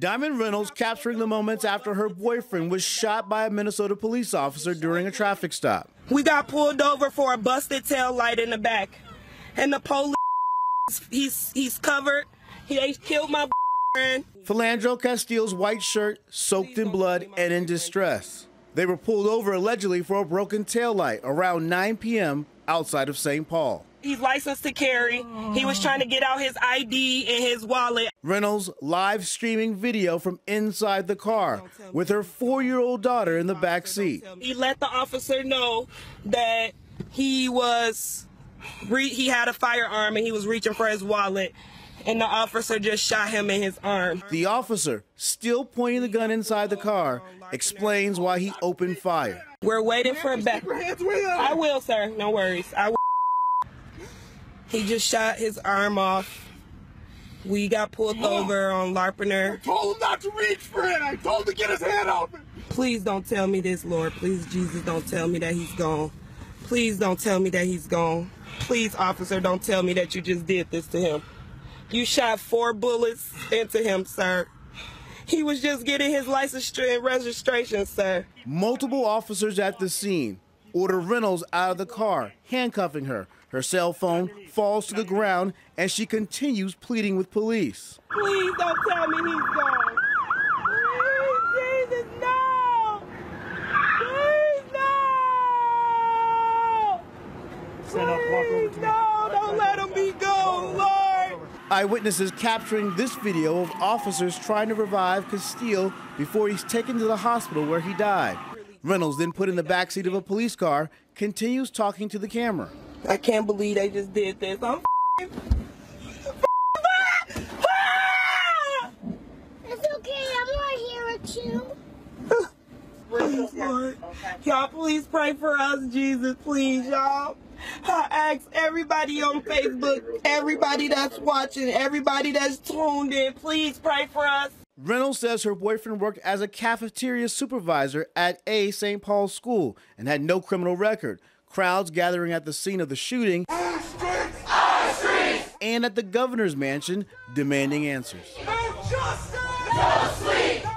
Diamond Reynolds capturing the moments after her boyfriend was shot by a Minnesota police officer during a traffic stop. We got pulled over for a busted tail light in the back. And the police, he's, he's covered. He killed my friend. Philando Castile's white shirt soaked in blood and in distress. They were pulled over allegedly for a broken tail light around 9 p.m. outside of St. Paul. He's licensed to carry. He was trying to get out his ID and his wallet. Reynolds live streaming video from inside the car with her four year old daughter in the back seat. He let the officer know that he was he had a firearm and he was reaching for his wallet and the officer just shot him in his arm. The officer, still pointing the gun inside the car, explains why he opened fire. We're waiting for a back. I will, sir. No worries. I will. He just shot his arm off. We got pulled over on Larpenteur. I told him not to reach for it. I told him to get his hand out. Please don't tell me this, Lord. Please, Jesus, don't tell me that he's gone. Please don't tell me that he's gone. Please, officer, don't tell me that you just did this to him. You shot four bullets into him, sir. He was just getting his license and registration, sir. Multiple officers at the scene order Reynolds out of the car, handcuffing her. Her cell phone falls to the ground and she continues pleading with police. Please don't tell me he's gone. Please, Jesus, no! Please, no! Please, no! Don't let him be gone, Lord! Eyewitnesses capturing this video of officers trying to revive Castile before he's taken to the hospital where he died. Reynolds, then put in the backseat of a police car, continues talking to the camera. I can't believe they just did this. I'm It's okay, I'm right here with you. Please, Lord. Y'all, please pray for us, Jesus, please, y'all. I ask everybody on Facebook, everybody that's watching, everybody that's tuned in, please pray for us. Reynolds says her boyfriend worked as a cafeteria supervisor at a St. Paul school and had no criminal record. Crowds gathering at the scene of the shooting and at the governor's mansion demanding answers. No justice! No sleep!